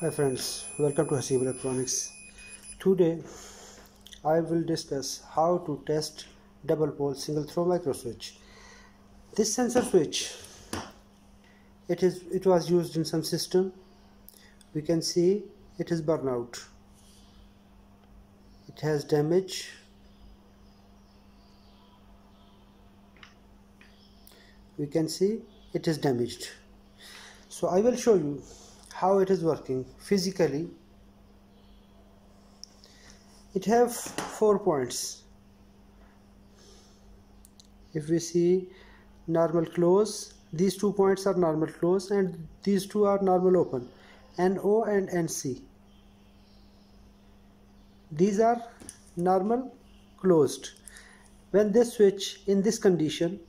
Hi friends, welcome to Haseeb Electronics. Today I will discuss how to test double pole single throw micro switch. This sensor switch it is it was used in some system. We can see it is burnout. It has damage. We can see it is damaged. So I will show you how it is working physically it have four points. If we see normal close these two points are normal close and these two are normal open NO and NC these are normal closed. When this switch in this condition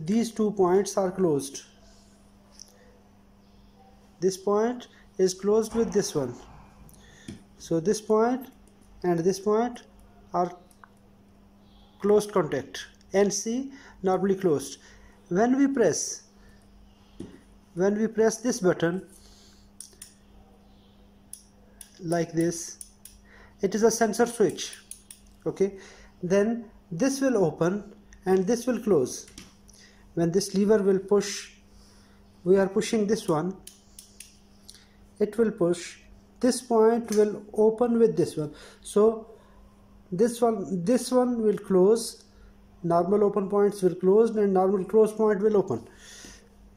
these two points are closed this point is closed with this one. So this point and this point are closed contact. NC normally closed. When we press when we press this button like this it is a sensor switch okay? Then this will open and this will close. When this lever will push we are pushing this one it will push. This point will open with this one. So this one this one will close. Normal open points will close and normal close point will open.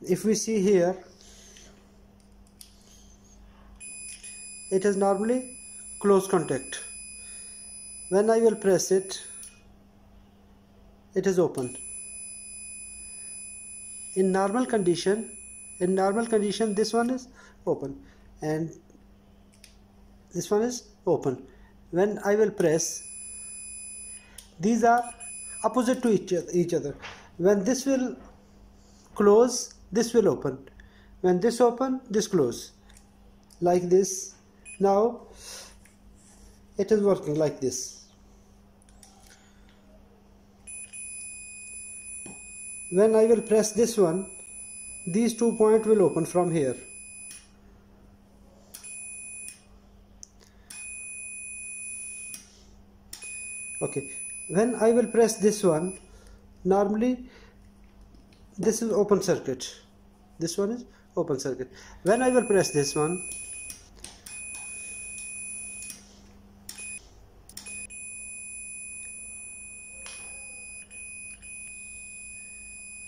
If we see here it is normally close contact. When I will press it it is open. In normal condition in normal condition this one is open and this one is open. When I will press these are opposite to each, each other. When this will close this will open. When this open this close. Like this. Now it is working like this. When I will press this one these two point will open from here okay. When I will press this one normally this is open circuit. This one is open circuit. When I will press this one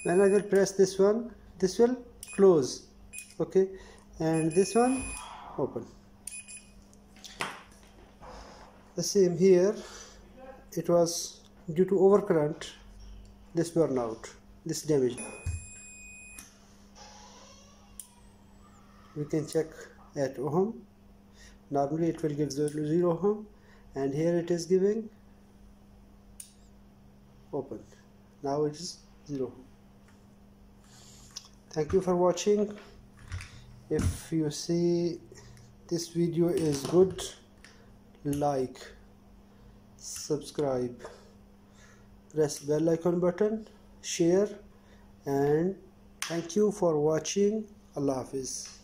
when I will press this one this will close. Okay. And this one open. The same here it was due to overcurrent. This burnout this damage. We can check at ohm normally it will give 0 ohm and here it is giving open. Now it is 0 thank you for watching. If you see this video is good like subscribe. Press bell icon button share and thank you for watching. Allah hafiz